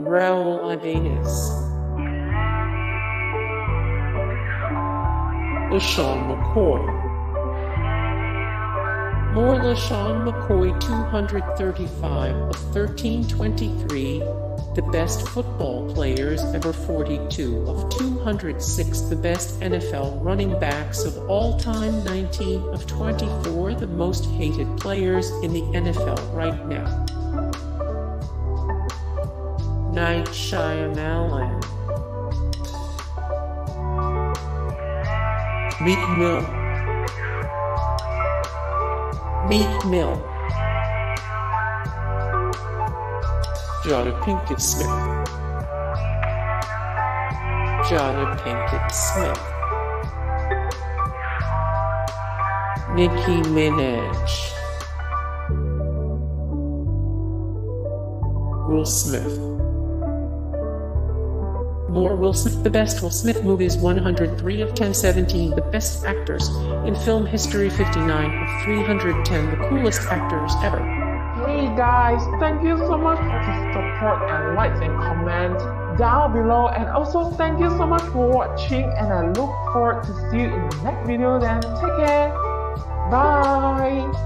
Raul Ibanez. LeSean McCoy. More LeSean McCoy 235 of 1323, the best football players ever 42 of 206, the best NFL running backs of all time 19 of 24, the most hated players in the NFL right now. Night Shyamalan. Meek Mill. Meek Mill. Jada Pinkett Smith. Jada Pinkett Smith. Nicki Minaj. Will Smith. More Will Smith The best Will Smith movies 103 of 1017 The best actors in film history 59 of 310 The coolest actors ever. Hey guys, thank you so much for the support and likes and comments down below. And also thank you so much for watching and I look forward to see you in the next video then. Take care. Bye